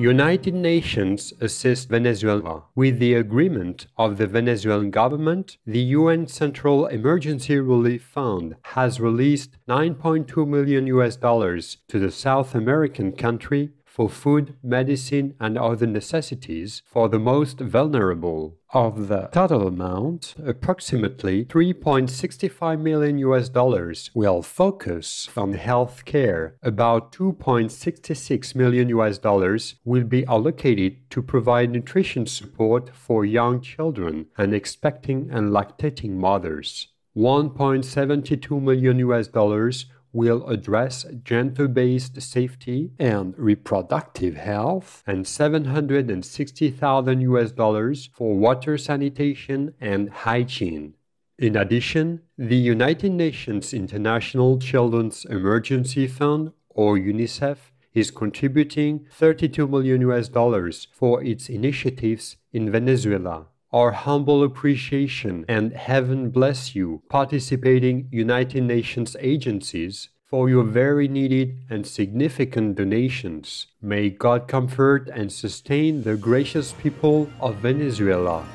United Nations assist Venezuela. With the agreement of the Venezuelan government, the UN Central Emergency Relief Fund has released 9.2 million US dollars to the South American country for food, medicine, and other necessities for the most vulnerable. Of the total amount, approximately 3.65 million US dollars will focus on health care. About 2.66 million US dollars will be allocated to provide nutrition support for young children and expecting and lactating mothers. 1.72 million US dollars will address gender based safety and reproductive health, and 760,000 US dollars for water sanitation and hygiene. In addition, the United Nations International Children's Emergency Fund, or UNICEF, is contributing 32 million US dollars for its initiatives in Venezuela. Our humble appreciation and heaven bless you participating United Nations agencies for your very needed and significant donations. May God comfort and sustain the gracious people of Venezuela.